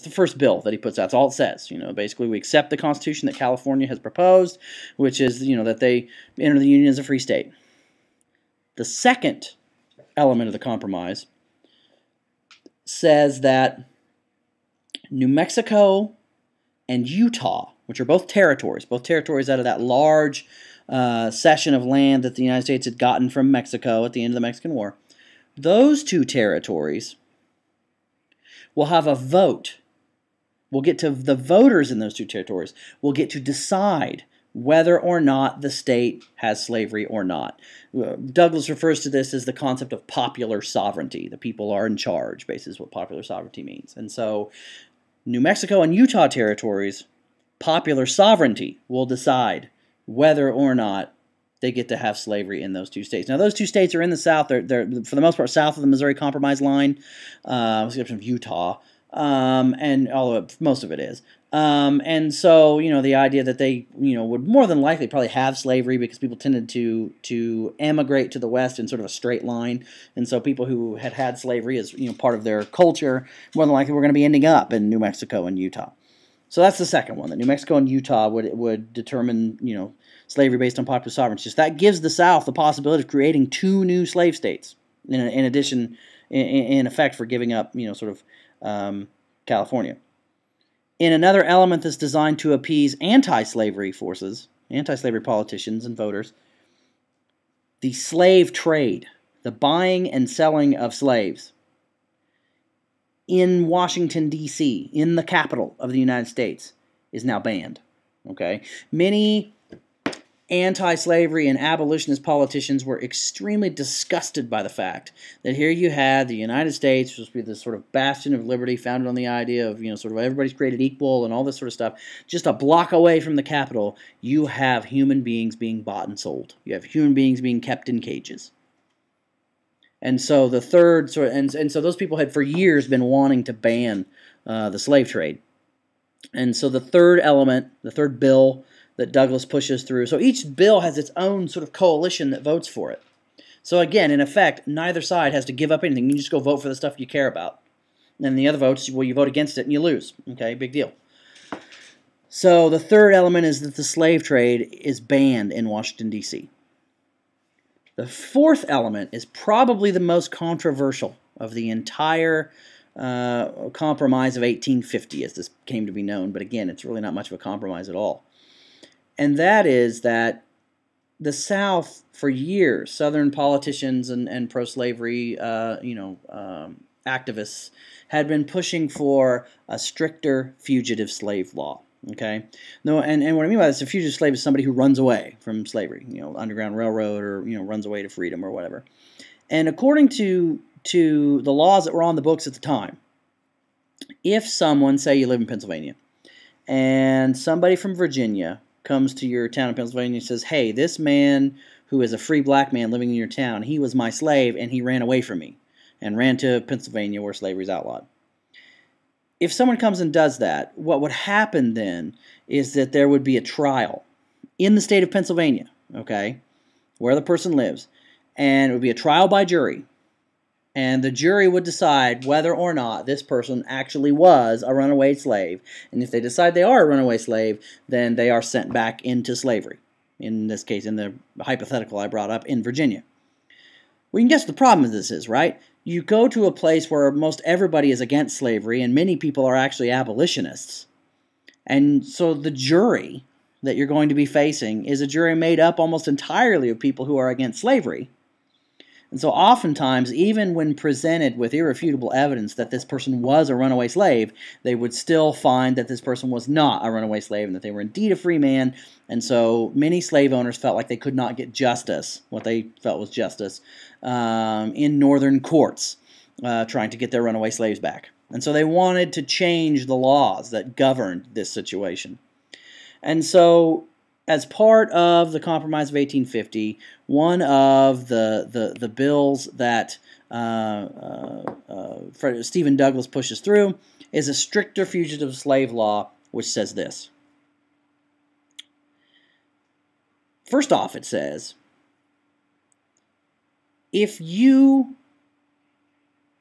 the first bill that he puts out. That's all it says. You know, basically, we accept the Constitution that California has proposed, which is you know that they enter the Union as a free state. The second element of the compromise says that New Mexico and Utah, which are both territories, both territories out of that large uh, cession of land that the United States had gotten from Mexico at the end of the Mexican War, those two territories will have a vote We'll get to the voters in those two territories. We'll get to decide whether or not the state has slavery or not. Uh, Douglas refers to this as the concept of popular sovereignty. The people are in charge, basically, is what popular sovereignty means. And so, New Mexico and Utah territories, popular sovereignty will decide whether or not they get to have slavery in those two states. Now, those two states are in the South. They're, they're for the most part, south of the Missouri Compromise line, uh, with the exception of Utah um, and although most of it is. Um, and so, you know, the idea that they, you know, would more than likely probably have slavery because people tended to to emigrate to the West in sort of a straight line, and so people who had had slavery as you know part of their culture more than likely were going to be ending up in New Mexico and Utah. So that's the second one. That New Mexico and Utah would would determine, you know, slavery based on popular sovereignty. So that gives the South the possibility of creating two new slave states. In, in addition, in, in effect, for giving up, you know, sort of um, California. In another element that's designed to appease anti slavery forces, anti slavery politicians and voters, the slave trade, the buying and selling of slaves in Washington, D.C., in the capital of the United States, is now banned. Okay? Many anti slavery and abolitionist politicians were extremely disgusted by the fact that here you had the United States, supposed to be this sort of bastion of liberty founded on the idea of, you know, sort of everybody's created equal and all this sort of stuff. Just a block away from the Capitol, you have human beings being bought and sold. You have human beings being kept in cages. And so the third sort and, and so those people had for years been wanting to ban uh, the slave trade. And so the third element, the third bill that Douglas pushes through. So each bill has its own sort of coalition that votes for it. So again, in effect, neither side has to give up anything. You just go vote for the stuff you care about. And the other votes, well, you vote against it and you lose. Okay, big deal. So the third element is that the slave trade is banned in Washington, D.C. The fourth element is probably the most controversial of the entire uh, compromise of 1850, as this came to be known. But again, it's really not much of a compromise at all and that is that the South, for years, Southern politicians and, and pro-slavery, uh, you know, um, activists had been pushing for a stricter fugitive slave law. Okay, no, and, and what I mean by this, a fugitive slave is somebody who runs away from slavery, you know, Underground Railroad, or you know, runs away to freedom or whatever. And according to to the laws that were on the books at the time, if someone, say you live in Pennsylvania, and somebody from Virginia comes to your town in Pennsylvania and says, Hey, this man who is a free black man living in your town, he was my slave and he ran away from me and ran to Pennsylvania where slavery is outlawed. If someone comes and does that, what would happen then is that there would be a trial in the state of Pennsylvania, okay, where the person lives, and it would be a trial by jury and the jury would decide whether or not this person actually was a runaway slave. And if they decide they are a runaway slave, then they are sent back into slavery. In this case, in the hypothetical I brought up in Virginia. We can guess the problem of this is, right? You go to a place where most everybody is against slavery, and many people are actually abolitionists. And so the jury that you're going to be facing is a jury made up almost entirely of people who are against slavery and so, oftentimes, even when presented with irrefutable evidence that this person was a runaway slave, they would still find that this person was not a runaway slave and that they were indeed a free man. And so, many slave owners felt like they could not get justice, what they felt was justice, um, in northern courts, uh, trying to get their runaway slaves back. And so, they wanted to change the laws that governed this situation. And so, as part of the Compromise of 1850, one of the, the, the bills that uh, uh, uh, Stephen Douglas pushes through is a stricter fugitive slave law, which says this. First off, it says if you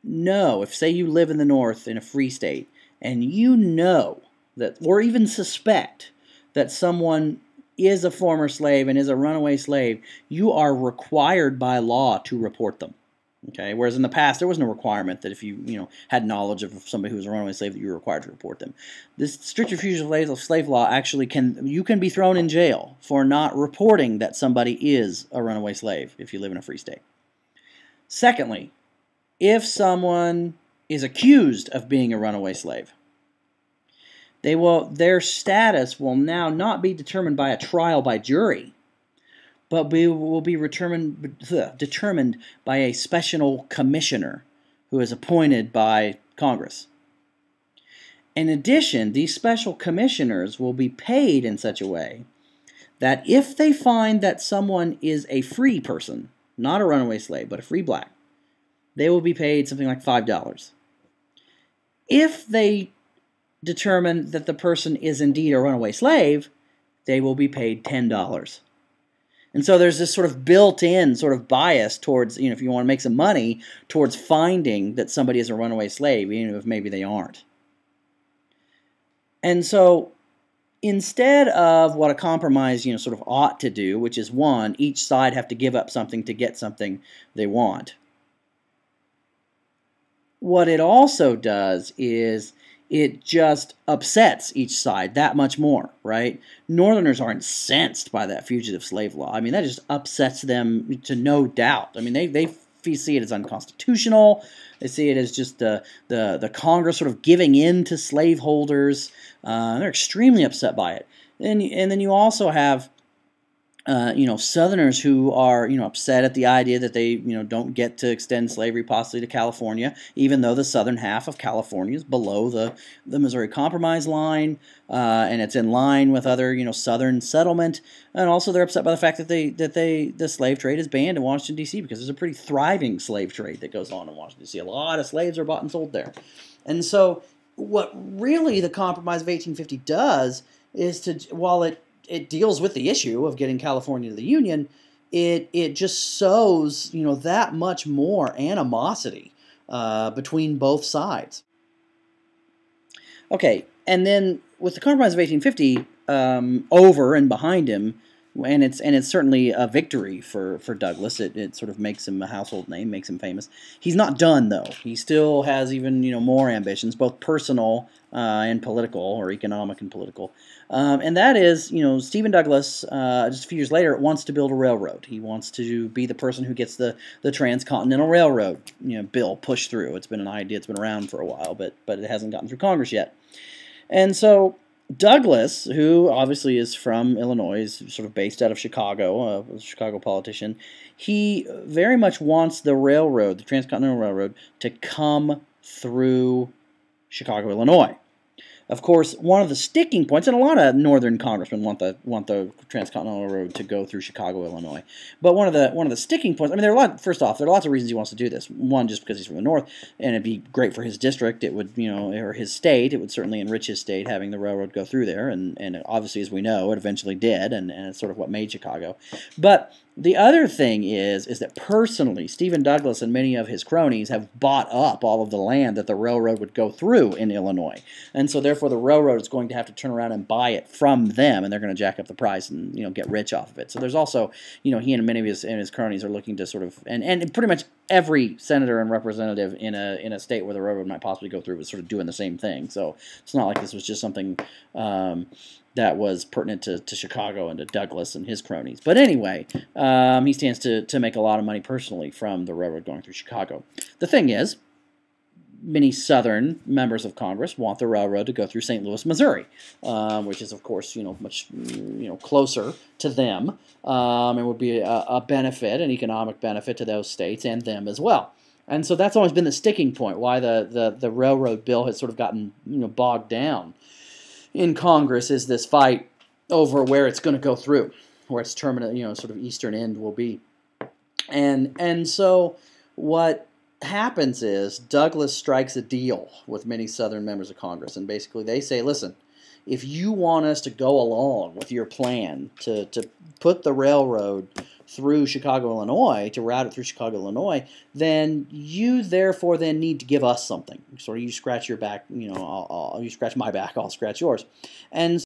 know, if say you live in the North in a free state, and you know that, or even suspect that someone is a former slave and is a runaway slave, you are required by law to report them. Okay, whereas in the past there was no requirement that if you you know had knowledge of somebody who was a runaway slave that you were required to report them. This strict refusal of slave law actually can you can be thrown in jail for not reporting that somebody is a runaway slave if you live in a free state. Secondly, if someone is accused of being a runaway slave, they will their status will now not be determined by a trial by jury, but we will be determined determined by a special commissioner who is appointed by Congress. In addition, these special commissioners will be paid in such a way that if they find that someone is a free person, not a runaway slave, but a free black, they will be paid something like $5. If they determine that the person is indeed a runaway slave, they will be paid $10. And so there's this sort of built-in sort of bias towards, you know, if you want to make some money, towards finding that somebody is a runaway slave, even if maybe they aren't. And so instead of what a compromise, you know, sort of ought to do, which is one, each side have to give up something to get something they want. What it also does is it just upsets each side that much more, right? Northerners are incensed by that fugitive slave law. I mean, that just upsets them to no doubt. I mean, they, they see it as unconstitutional. They see it as just the, the, the Congress sort of giving in to slaveholders. Uh, they're extremely upset by it. And, and then you also have uh, you know, Southerners who are, you know, upset at the idea that they, you know, don't get to extend slavery possibly to California, even though the southern half of California is below the, the Missouri Compromise line, uh, and it's in line with other, you know, southern settlement. And also they're upset by the fact that they that they the slave trade is banned in Washington D.C. because there's a pretty thriving slave trade that goes on in Washington D.C. A lot of slaves are bought and sold there, and so what really the Compromise of 1850 does is to, while it it deals with the issue of getting California to the Union, it it just sows you know that much more animosity uh, between both sides. Okay, and then with the Compromise of 1850 um, over and behind him, and it's and it's certainly a victory for for Douglas. It, it sort of makes him a household name, makes him famous. He's not done though. He still has even you know more ambitions, both personal uh, and political, or economic and political. Um, and that is, you know, Stephen Douglas, uh, just a few years later, wants to build a railroad. He wants to be the person who gets the, the Transcontinental Railroad, you know, bill pushed through. It's been an idea, it's been around for a while, but but it hasn't gotten through Congress yet. And so Douglas, who obviously is from Illinois, is sort of based out of Chicago, a Chicago politician, he very much wants the railroad, the Transcontinental Railroad, to come through Chicago, Illinois. Of course, one of the sticking points, and a lot of northern congressmen want the want the transcontinental road to go through Chicago, Illinois. But one of the one of the sticking points, I mean, there are a lot. First off, there are lots of reasons he wants to do this. One, just because he's from the north, and it'd be great for his district. It would, you know, or his state. It would certainly enrich his state having the railroad go through there, and and obviously, as we know, it eventually did, and and it's sort of what made Chicago. But the other thing is, is that personally, Stephen Douglas and many of his cronies have bought up all of the land that the railroad would go through in Illinois, and so therefore the railroad is going to have to turn around and buy it from them, and they're going to jack up the price and you know get rich off of it. So there's also, you know, he and many of his and his cronies are looking to sort of, and and pretty much every senator and representative in a in a state where the railroad might possibly go through was sort of doing the same thing. So it's not like this was just something. Um, that was pertinent to, to Chicago and to Douglas and his cronies. But anyway, um, he stands to, to make a lot of money personally from the railroad going through Chicago. The thing is, many Southern members of Congress want the railroad to go through St. Louis, Missouri, um, which is, of course, you know, much you know closer to them, um, and would be a, a benefit, an economic benefit to those states and them as well. And so that's always been the sticking point, why the, the, the railroad bill has sort of gotten you know, bogged down in Congress is this fight over where it's going to go through, where its terminal, you know, sort of eastern end will be. And and so what happens is Douglas strikes a deal with many Southern members of Congress, and basically they say, listen, if you want us to go along with your plan to, to put the railroad through Chicago, Illinois, to route it through Chicago, Illinois, then you therefore then need to give us something. Of you scratch your back, you know, I'll, I'll, you scratch my back, I'll scratch yours. And